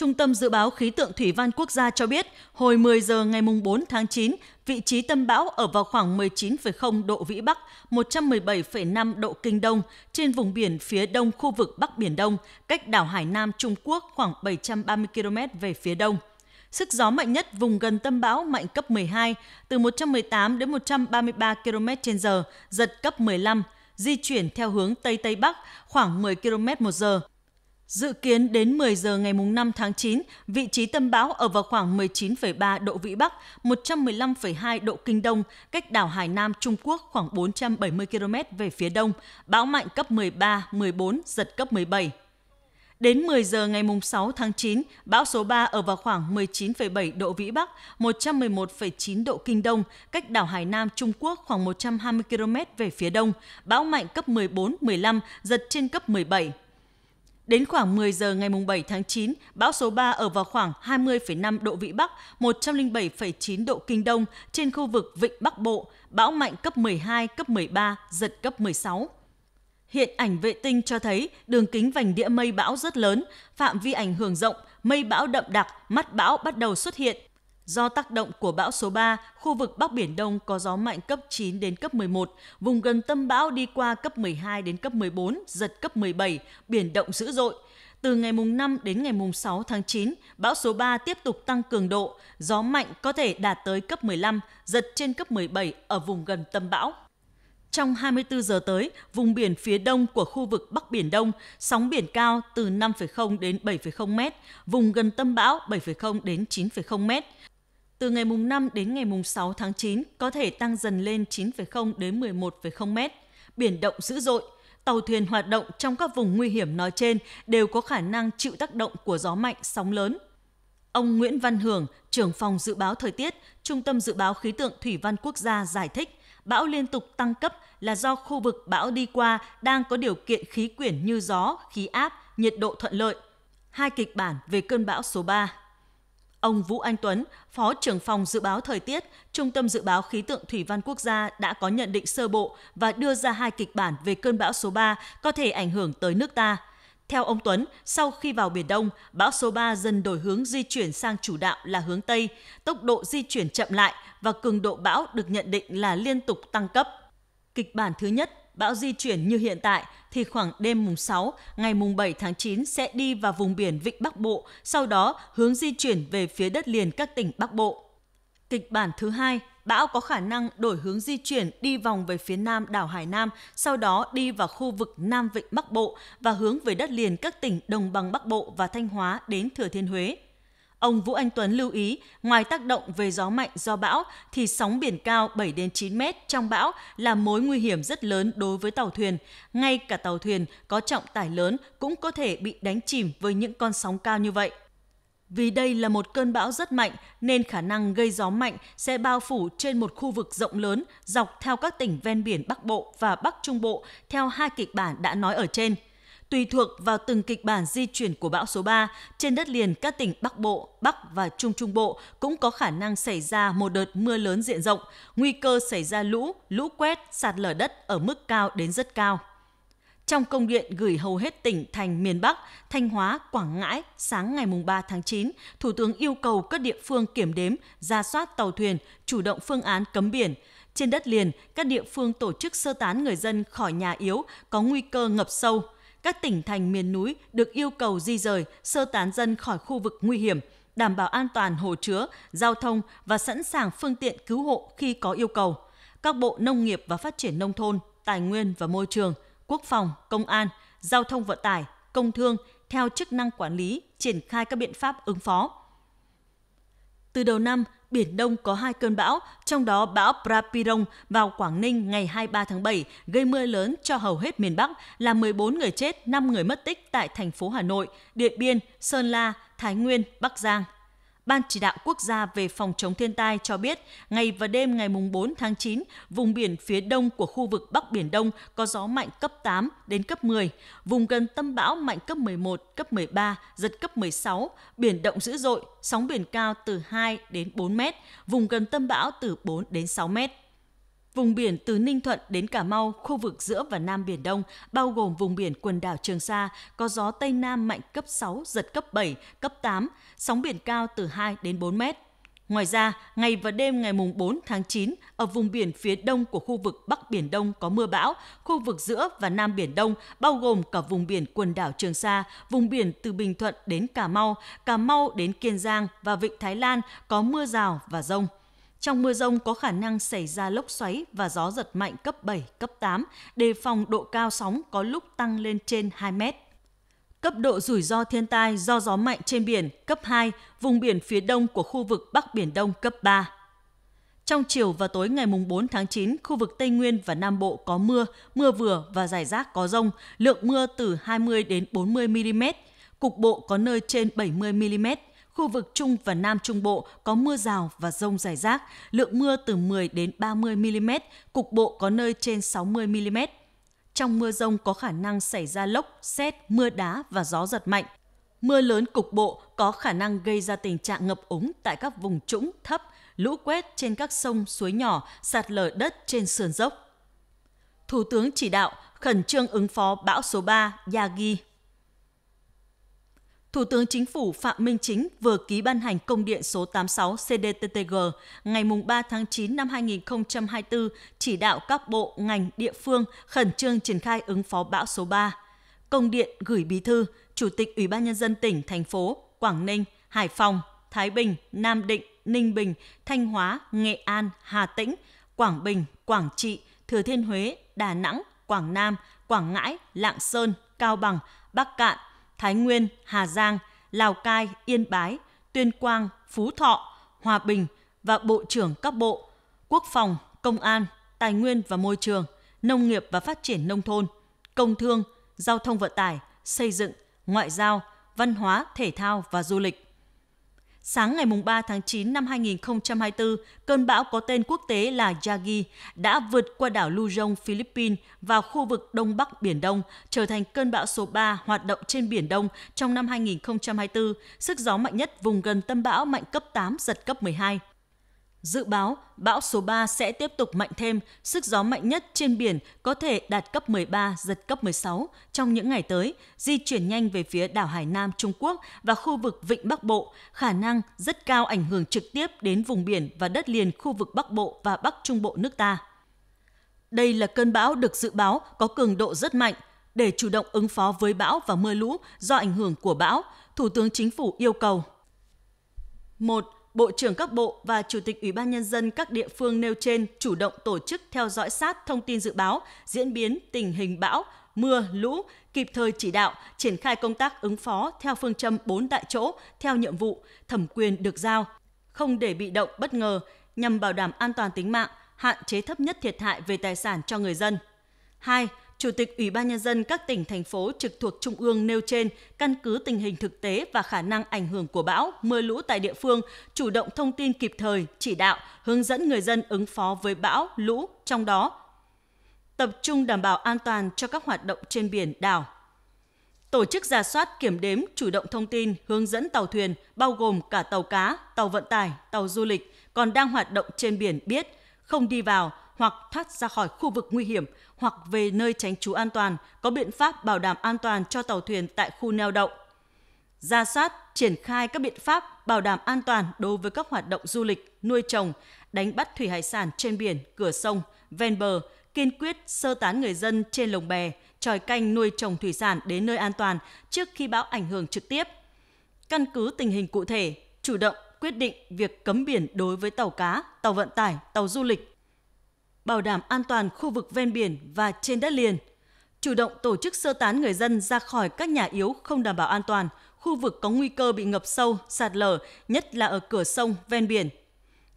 Trung tâm Dự báo Khí tượng Thủy văn Quốc gia cho biết, hồi 10 giờ ngày 4 tháng 9, vị trí tâm bão ở vào khoảng 19,0 độ Vĩ Bắc, 117,5 độ Kinh Đông, trên vùng biển phía đông khu vực Bắc Biển Đông, cách đảo Hải Nam Trung Quốc khoảng 730 km về phía đông. Sức gió mạnh nhất vùng gần tâm bão mạnh cấp 12, từ 118 đến 133 km h giật cấp 15, di chuyển theo hướng Tây Tây Bắc khoảng 10 km một giờ. Dự kiến đến 10 giờ ngày 5 tháng 9, vị trí tâm bão ở vào khoảng 19,3 độ Vĩ Bắc, 115,2 độ Kinh Đông, cách đảo Hải Nam Trung Quốc khoảng 470 km về phía đông, bão mạnh cấp 13, 14, giật cấp 17. Đến 10 giờ ngày 6 tháng 9, bão số 3 ở vào khoảng 19,7 độ Vĩ Bắc, 111,9 độ Kinh Đông, cách đảo Hải Nam Trung Quốc khoảng 120 km về phía đông, bão mạnh cấp 14, 15, giật trên cấp 17. Đến khoảng 10 giờ ngày 7 tháng 9, bão số 3 ở vào khoảng 20,5 độ Vĩ Bắc, 107,9 độ Kinh Đông trên khu vực Vịnh Bắc Bộ, bão mạnh cấp 12, cấp 13, giật cấp 16. Hiện ảnh vệ tinh cho thấy đường kính vành đĩa mây bão rất lớn, phạm vi ảnh hưởng rộng, mây bão đậm đặc, mắt bão bắt đầu xuất hiện. Do tác động của bão số 3, khu vực Bắc Biển Đông có gió mạnh cấp 9 đến cấp 11, vùng gần tâm bão đi qua cấp 12 đến cấp 14, giật cấp 17, biển động dữ dội. Từ ngày mùng 5 đến ngày mùng 6 tháng 9, bão số 3 tiếp tục tăng cường độ, gió mạnh có thể đạt tới cấp 15, giật trên cấp 17 ở vùng gần tâm bão. Trong 24 giờ tới, vùng biển phía đông của khu vực Bắc Biển Đông, sóng biển cao từ 5,0 đến 7,0 m, vùng gần tâm bão 7,0 đến 9,0 m. Từ ngày mùng 5 đến ngày mùng 6 tháng 9 có thể tăng dần lên 9,0 đến 11,0 m. Biển động dữ dội, tàu thuyền hoạt động trong các vùng nguy hiểm nói trên đều có khả năng chịu tác động của gió mạnh, sóng lớn. Ông Nguyễn Văn Hưởng, trưởng phòng dự báo thời tiết, Trung tâm Dự báo Khí tượng Thủy văn Quốc gia giải thích, bão liên tục tăng cấp là do khu vực bão đi qua đang có điều kiện khí quyển như gió, khí áp, nhiệt độ thuận lợi. Hai kịch bản về cơn bão số 3. Ông Vũ Anh Tuấn, Phó trưởng phòng dự báo thời tiết, Trung tâm Dự báo Khí tượng Thủy văn Quốc gia đã có nhận định sơ bộ và đưa ra hai kịch bản về cơn bão số 3 có thể ảnh hưởng tới nước ta. Theo ông Tuấn, sau khi vào Biển Đông, bão số 3 dần đổi hướng di chuyển sang chủ đạo là hướng Tây, tốc độ di chuyển chậm lại và cường độ bão được nhận định là liên tục tăng cấp. Kịch bản thứ nhất, bão di chuyển như hiện tại thì khoảng đêm mùng 6, ngày mùng 7 tháng 9 sẽ đi vào vùng biển Vịnh Bắc Bộ, sau đó hướng di chuyển về phía đất liền các tỉnh Bắc Bộ. Kịch bản thứ hai, bão có khả năng đổi hướng di chuyển đi vòng về phía nam đảo Hải Nam, sau đó đi vào khu vực Nam Vịnh Bắc Bộ và hướng về đất liền các tỉnh Đồng bằng Bắc Bộ và Thanh Hóa đến Thừa Thiên Huế. Ông Vũ Anh Tuấn lưu ý, ngoài tác động về gió mạnh do bão thì sóng biển cao 7 đến 9 mét trong bão là mối nguy hiểm rất lớn đối với tàu thuyền. Ngay cả tàu thuyền có trọng tải lớn cũng có thể bị đánh chìm với những con sóng cao như vậy. Vì đây là một cơn bão rất mạnh nên khả năng gây gió mạnh sẽ bao phủ trên một khu vực rộng lớn dọc theo các tỉnh ven biển Bắc Bộ và Bắc Trung Bộ theo hai kịch bản đã nói ở trên – Tùy thuộc vào từng kịch bản di chuyển của bão số 3, trên đất liền các tỉnh Bắc Bộ, Bắc và Trung Trung Bộ cũng có khả năng xảy ra một đợt mưa lớn diện rộng, nguy cơ xảy ra lũ, lũ quét, sạt lở đất ở mức cao đến rất cao. Trong công điện gửi hầu hết tỉnh thành miền Bắc, Thanh Hóa, Quảng Ngãi sáng ngày 3 tháng 9, Thủ tướng yêu cầu các địa phương kiểm đếm, ra soát tàu thuyền, chủ động phương án cấm biển. Trên đất liền, các địa phương tổ chức sơ tán người dân khỏi nhà yếu có nguy cơ ngập sâu, các tỉnh thành miền núi được yêu cầu di rời, sơ tán dân khỏi khu vực nguy hiểm, đảm bảo an toàn hồ chứa, giao thông và sẵn sàng phương tiện cứu hộ khi có yêu cầu. Các bộ nông nghiệp và phát triển nông thôn, tài nguyên và môi trường, quốc phòng, công an, giao thông vận tải, công thương theo chức năng quản lý, triển khai các biện pháp ứng phó. Từ đầu năm, Biển Đông có hai cơn bão, trong đó bão Prapirong vào Quảng Ninh ngày 23 tháng 7 gây mưa lớn cho hầu hết miền Bắc, làm 14 người chết, 5 người mất tích tại thành phố Hà Nội, Điện Biên, Sơn La, Thái Nguyên, Bắc Giang. Ban chỉ đạo quốc gia về phòng chống thiên tai cho biết, ngày và đêm ngày 4 tháng 9, vùng biển phía đông của khu vực Bắc Biển Đông có gió mạnh cấp 8 đến cấp 10, vùng gần tâm bão mạnh cấp 11, cấp 13, giật cấp 16, biển động dữ dội, sóng biển cao từ 2 đến 4 mét, vùng gần tâm bão từ 4 đến 6 mét. Vùng biển từ Ninh Thuận đến Cà Mau, khu vực giữa và Nam Biển Đông, bao gồm vùng biển quần đảo Trường Sa, có gió Tây Nam mạnh cấp 6, giật cấp 7, cấp 8, sóng biển cao từ 2 đến 4 mét. Ngoài ra, ngày và đêm ngày 4 tháng 9, ở vùng biển phía đông của khu vực Bắc Biển Đông có mưa bão, khu vực giữa và Nam Biển Đông, bao gồm cả vùng biển quần đảo Trường Sa, vùng biển từ Bình Thuận đến Cà Mau, Cà Mau đến Kiên Giang và Vịnh Thái Lan có mưa rào và rông. Trong mưa rông có khả năng xảy ra lốc xoáy và gió giật mạnh cấp 7, cấp 8, đề phòng độ cao sóng có lúc tăng lên trên 2 mét. Cấp độ rủi ro thiên tai do gió mạnh trên biển cấp 2, vùng biển phía đông của khu vực Bắc Biển Đông cấp 3. Trong chiều và tối ngày 4 tháng 9, khu vực Tây Nguyên và Nam Bộ có mưa, mưa vừa và rải rác có rông, lượng mưa từ 20 đến 40 mm, cục bộ có nơi trên 70 mm. Khu vực Trung và Nam Trung Bộ có mưa rào và rông rải rác, lượng mưa từ 10 đến 30 mm, cục bộ có nơi trên 60 mm. Trong mưa rông có khả năng xảy ra lốc, xét, mưa đá và gió giật mạnh. Mưa lớn cục bộ có khả năng gây ra tình trạng ngập úng tại các vùng trũng thấp, lũ quét trên các sông, suối nhỏ, sạt lở đất trên sườn dốc. Thủ tướng chỉ đạo khẩn trương ứng phó bão số 3 Yagi Thủ tướng Chính phủ Phạm Minh Chính vừa ký ban hành công điện số 86 CDTTG ngày 3 tháng 9 năm 2024 chỉ đạo các bộ, ngành, địa phương khẩn trương triển khai ứng phó bão số 3. Công điện gửi Bí thư, Chủ tịch Ủy ban Nhân dân tỉnh, thành phố, Quảng Ninh, Hải Phòng, Thái Bình, Nam Định, Ninh Bình, Thanh Hóa, Nghệ An, Hà Tĩnh, Quảng Bình, Quảng Trị, Thừa Thiên Huế, Đà Nẵng, Quảng Nam, Quảng Ngãi, Lạng Sơn, Cao Bằng, Bắc Cạn, Thái Nguyên, Hà Giang, Lào Cai, Yên Bái, Tuyên Quang, Phú Thọ, Hòa Bình và Bộ trưởng các bộ Quốc phòng, Công an, Tài nguyên và Môi trường, Nông nghiệp và Phát triển Nông thôn, Công thương, Giao thông vận tải, Xây dựng, Ngoại giao, Văn hóa, Thể thao và Du lịch. Sáng ngày 3 tháng 9 năm 2024, cơn bão có tên quốc tế là Yagi đã vượt qua đảo Luzon, Philippines vào khu vực Đông Bắc Biển Đông, trở thành cơn bão số 3 hoạt động trên Biển Đông trong năm 2024. Sức gió mạnh nhất vùng gần tâm bão mạnh cấp 8, giật cấp 12. Dự báo, bão số 3 sẽ tiếp tục mạnh thêm, sức gió mạnh nhất trên biển có thể đạt cấp 13, giật cấp 16 trong những ngày tới, di chuyển nhanh về phía đảo Hải Nam Trung Quốc và khu vực Vịnh Bắc Bộ, khả năng rất cao ảnh hưởng trực tiếp đến vùng biển và đất liền khu vực Bắc Bộ và Bắc Trung Bộ nước ta. Đây là cơn bão được dự báo có cường độ rất mạnh. Để chủ động ứng phó với bão và mưa lũ do ảnh hưởng của bão, Thủ tướng Chính phủ yêu cầu 1 Bộ trưởng các bộ và Chủ tịch Ủy ban Nhân dân các địa phương nêu trên chủ động tổ chức theo dõi sát thông tin dự báo, diễn biến tình hình bão, mưa, lũ, kịp thời chỉ đạo, triển khai công tác ứng phó theo phương châm 4 tại chỗ, theo nhiệm vụ, thẩm quyền được giao, không để bị động bất ngờ, nhằm bảo đảm an toàn tính mạng, hạn chế thấp nhất thiệt hại về tài sản cho người dân. 2. Chủ tịch Ủy ban Nhân dân các tỉnh, thành phố trực thuộc Trung ương nêu trên, căn cứ tình hình thực tế và khả năng ảnh hưởng của bão, mưa lũ tại địa phương, chủ động thông tin kịp thời, chỉ đạo, hướng dẫn người dân ứng phó với bão, lũ, trong đó tập trung đảm bảo an toàn cho các hoạt động trên biển, đảo. Tổ chức giả soát kiểm đếm, chủ động thông tin, hướng dẫn tàu thuyền, bao gồm cả tàu cá, tàu vận tải, tàu du lịch, còn đang hoạt động trên biển biết, không đi vào, hoặc thoát ra khỏi khu vực nguy hiểm hoặc về nơi tránh trú an toàn, có biện pháp bảo đảm an toàn cho tàu thuyền tại khu neo đậu. Ra soát, triển khai các biện pháp bảo đảm an toàn đối với các hoạt động du lịch, nuôi trồng, đánh bắt thủy hải sản trên biển, cửa sông, ven bờ, kiên quyết sơ tán người dân trên lồng bè, tròi canh nuôi trồng thủy sản đến nơi an toàn trước khi bão ảnh hưởng trực tiếp. Căn cứ tình hình cụ thể, chủ động quyết định việc cấm biển đối với tàu cá, tàu vận tải, tàu du lịch, bảo đảm an toàn khu vực ven biển và trên đất liền, chủ động tổ chức sơ tán người dân ra khỏi các nhà yếu không đảm bảo an toàn, khu vực có nguy cơ bị ngập sâu, sạt lở, nhất là ở cửa sông ven biển.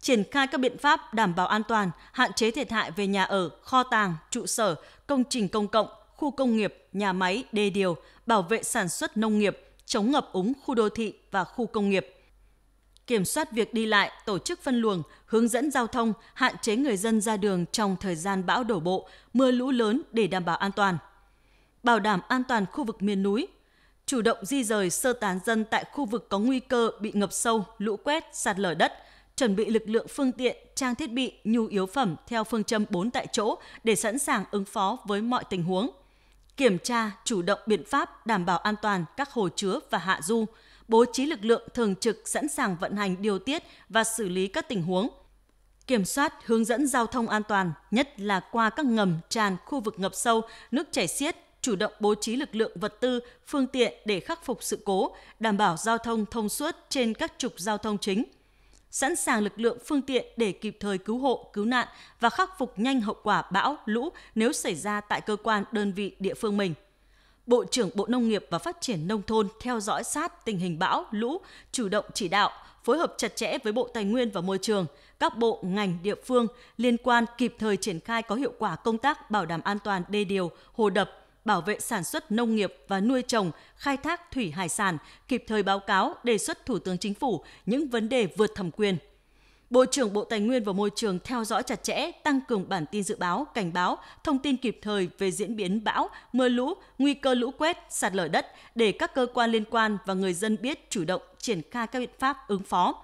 Triển khai các biện pháp đảm bảo an toàn, hạn chế thiệt hại về nhà ở, kho tàng, trụ sở, công trình công cộng, khu công nghiệp, nhà máy, đê điều, bảo vệ sản xuất nông nghiệp, chống ngập úng khu đô thị và khu công nghiệp kiểm soát việc đi lại, tổ chức phân luồng, hướng dẫn giao thông, hạn chế người dân ra đường trong thời gian bão đổ bộ, mưa lũ lớn để đảm bảo an toàn. Bảo đảm an toàn khu vực miền núi, chủ động di rời sơ tán dân tại khu vực có nguy cơ bị ngập sâu, lũ quét, sạt lở đất, chuẩn bị lực lượng phương tiện, trang thiết bị, nhu yếu phẩm theo phương châm 4 tại chỗ để sẵn sàng ứng phó với mọi tình huống. Kiểm tra, chủ động biện pháp đảm bảo an toàn các hồ chứa và hạ du, bố trí lực lượng thường trực sẵn sàng vận hành điều tiết và xử lý các tình huống. Kiểm soát, hướng dẫn giao thông an toàn, nhất là qua các ngầm, tràn, khu vực ngập sâu, nước chảy xiết, chủ động bố trí lực lượng vật tư, phương tiện để khắc phục sự cố, đảm bảo giao thông thông suốt trên các trục giao thông chính. Sẵn sàng lực lượng phương tiện để kịp thời cứu hộ, cứu nạn và khắc phục nhanh hậu quả bão, lũ nếu xảy ra tại cơ quan, đơn vị, địa phương mình. Bộ trưởng Bộ Nông nghiệp và Phát triển Nông thôn theo dõi sát tình hình bão, lũ, chủ động chỉ đạo, phối hợp chặt chẽ với Bộ Tài nguyên và Môi trường, các bộ, ngành, địa phương liên quan kịp thời triển khai có hiệu quả công tác bảo đảm an toàn đê điều, hồ đập, bảo vệ sản xuất nông nghiệp và nuôi trồng, khai thác thủy hải sản, kịp thời báo cáo, đề xuất Thủ tướng Chính phủ những vấn đề vượt thẩm quyền. Bộ trưởng Bộ Tài nguyên và Môi trường theo dõi chặt chẽ, tăng cường bản tin dự báo, cảnh báo, thông tin kịp thời về diễn biến bão, mưa lũ, nguy cơ lũ quét, sạt lở đất để các cơ quan liên quan và người dân biết chủ động triển khai các biện pháp ứng phó.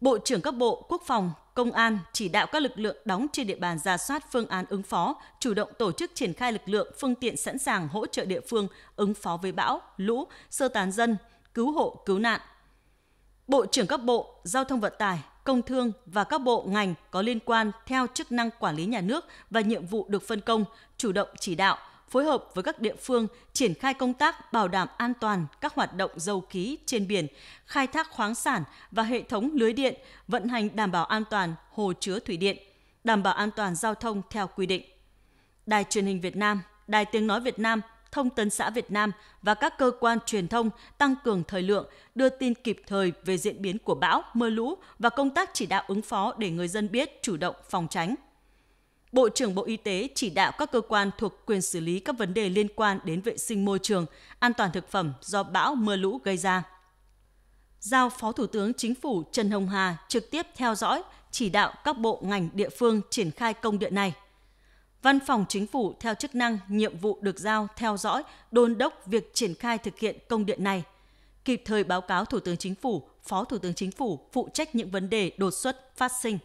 Bộ trưởng các bộ Quốc phòng, Công an chỉ đạo các lực lượng đóng trên địa bàn ra soát phương án ứng phó, chủ động tổ chức triển khai lực lượng phương tiện sẵn sàng hỗ trợ địa phương ứng phó với bão, lũ, sơ tán dân, cứu hộ, cứu nạn. Bộ trưởng các bộ Giao thông vận tải, Công thương và các bộ ngành có liên quan theo chức năng quản lý nhà nước và nhiệm vụ được phân công, chủ động chỉ đạo, phối hợp với các địa phương triển khai công tác bảo đảm an toàn các hoạt động dầu khí trên biển, khai thác khoáng sản và hệ thống lưới điện, vận hành đảm bảo an toàn hồ chứa thủy điện, đảm bảo an toàn giao thông theo quy định. Đài truyền hình Việt Nam, Đài tiếng nói Việt Nam, Thông tấn xã Việt Nam và các cơ quan truyền thông tăng cường thời lượng, đưa tin kịp thời về diễn biến của bão, mưa lũ và công tác chỉ đạo ứng phó để người dân biết chủ động phòng tránh. Bộ trưởng Bộ Y tế chỉ đạo các cơ quan thuộc quyền xử lý các vấn đề liên quan đến vệ sinh môi trường, an toàn thực phẩm do bão mưa lũ gây ra. Giao Phó Thủ tướng Chính phủ Trần Hồng Hà trực tiếp theo dõi, chỉ đạo các bộ ngành địa phương triển khai công điện này. Văn phòng Chính phủ theo chức năng, nhiệm vụ được giao theo dõi, đôn đốc việc triển khai thực hiện công điện này, kịp thời báo cáo Thủ tướng Chính phủ, Phó Thủ tướng Chính phủ phụ trách những vấn đề đột xuất phát sinh.